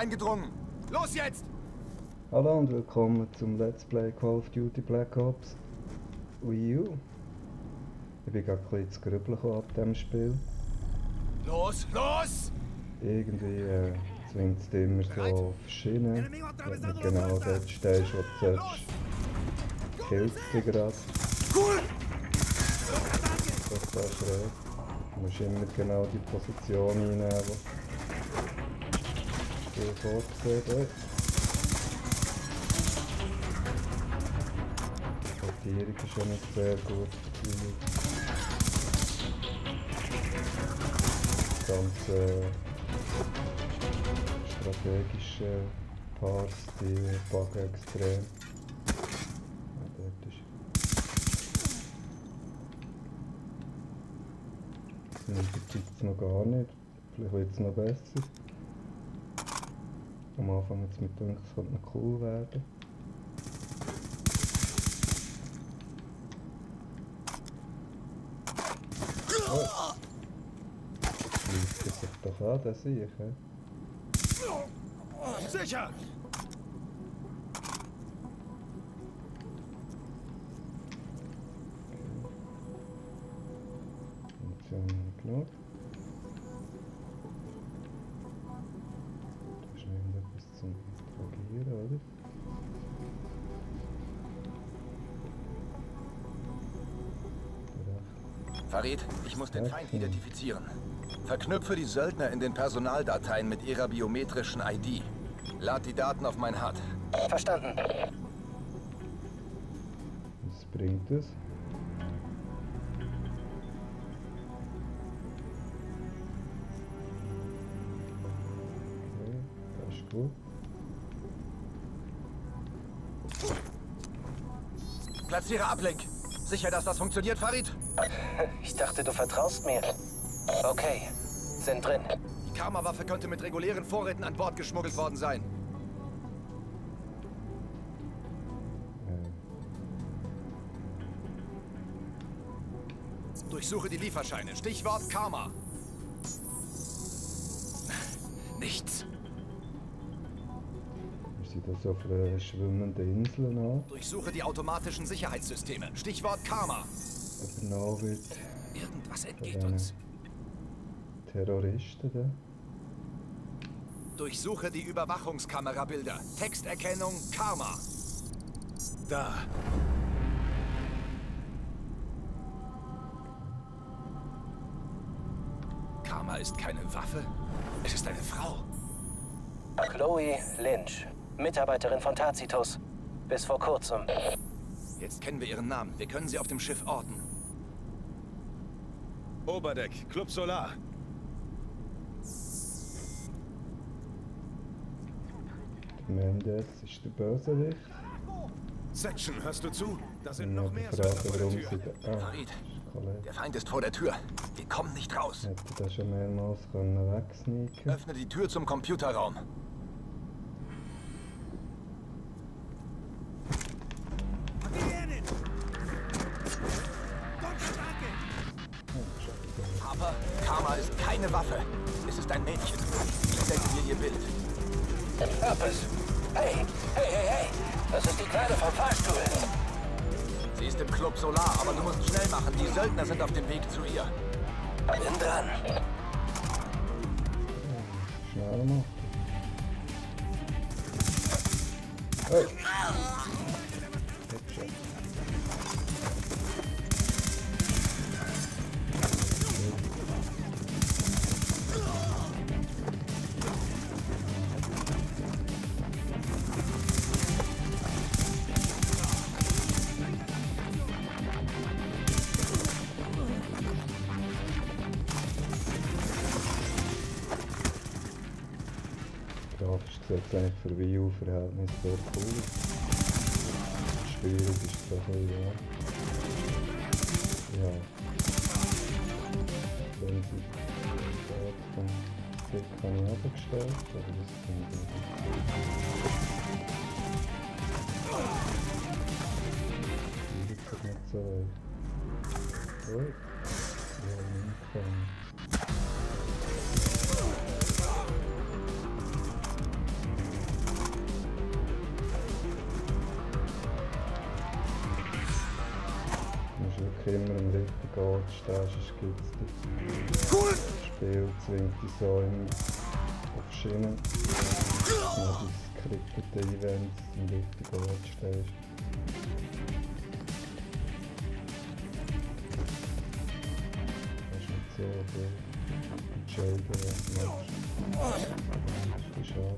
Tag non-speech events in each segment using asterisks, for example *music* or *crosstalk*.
eingedrungen. Los jetzt! Hallo und willkommen zum Let's Play Call of Duty Black Ops Wii U. Ich bin gerade ein bisschen zu grübeln ab diesem Spiel. Los, los! Irgendwie äh, zwingt es dich immer so auf Schienen. Wenn du genau dort stehst, wo du sollst, killt es dich gerade. Cool! Das ist schräg. Du musst immer genau die Position einnehmen, die vorgesehen hast. Die Portierung ist ja nicht sehr gut. Ganz äh, strategische Parts, die buggen extrem. Ist. Nimmt es noch gar nicht. Vielleicht wird es noch besser. Am Anfang es mit gedacht, es könnte noch cool werden. Oh. Er sich doch an, der sehe ich. hä? Sicher! Genug. Farid, ich muss den Feind identifizieren. Verknüpfe die Söldner in den Personaldateien mit ihrer biometrischen ID. Lad die Daten auf mein HUD. Verstanden. Was bringt es? Okay. Platziere Ablink. Sicher, dass das funktioniert, Farid? *laughs* Ich dachte, du vertraust mir. Okay, sind drin. Die Karma-Waffe könnte mit regulären Vorräten an Bord geschmuggelt worden sein. Durchsuche die Lieferscheine. Stichwort Karma. Nichts. Sind das auf einer schwimmenden Insel an. Durchsuche die automatischen Sicherheitssysteme. Stichwort Karma. Übernommen wird Irgendwas entgeht uns. Terroristen da. Durchsuche die Überwachungskamerabilder. Texterkennung Karma. Da. Karma ist keine Waffe. Es ist eine Frau. Chloe Lynch, Mitarbeiterin von Tacitus. Bis vor kurzem. Jetzt kennen wir ihren Namen. Wir können sie auf dem Schiff orten. Oberdeck, Club Solar. Mendes ist der Bösewicht. Section, hörst du zu? Da sind noch mehr Frage, vor der Tür. Ah, der Feind ist vor der Tür. Wir kommen nicht raus. Hätte da schon mehrmals können wegsneaken Öffne die Tür zum Computerraum. Im Club Solar, aber du musst schnell machen. Die Söldner sind auf dem Weg zu ihr. Bin dran. Schneller machen. Hey! Sieht es eigentlich für Wii U-Verhältnis sehr cool aus. Schwierig ist es ein bisschen, ja. Ja. Wenn sie vom Stick habe ich abgestellt, aber das finde ich nicht Schwierig ist nicht so leicht. Gut. Ja, nicht immer am richtigen Ort stehen, sonst gibt es das Spiel zwingt dich so immer auf Schienen. Noch die skripteten Events am richtigen Ort stehst. Das ist nicht so, aber entscheiden, was du machst. Das ist schade.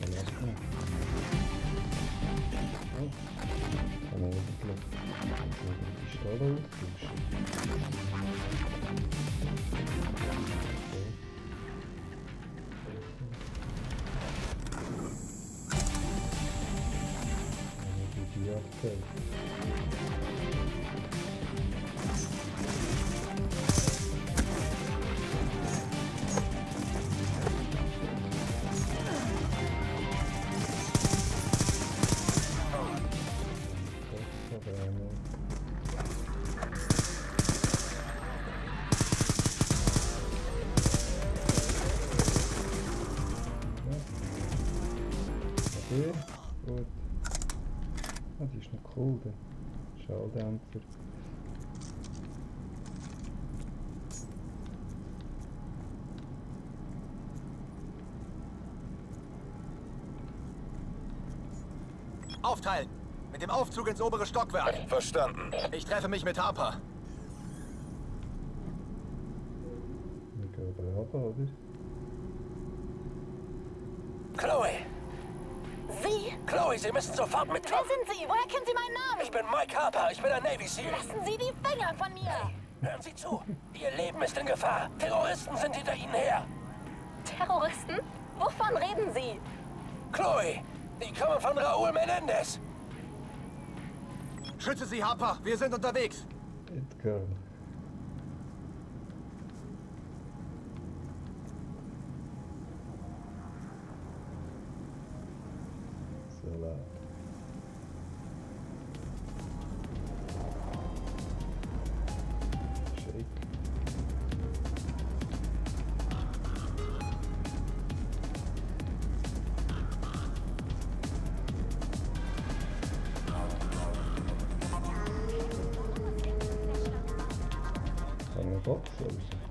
Dann lass die Pistole cool, der Schalldämpfer. Aufteilen! Mit dem Aufzug ins obere Stockwerk. Verstanden. Ich treffe mich mit Harper. Wir gehen aber runter, oder? Sie? Chloe, Sie müssen sofort Wer mitkommen. sind Sie? Woher kennen Sie meinen Namen? Ich bin Mike Harper. Ich bin ein Navy SEAL. Lassen Sie die Finger von mir! Hören Sie zu. Ihr Leben ist in Gefahr. Terroristen sind hinter Ihnen her. Terroristen? Wovon reden Sie? Chloe, die kommen von Raúl Menendez. Schütze sie, Harper! Wir sind unterwegs! It girl. Eine Box oder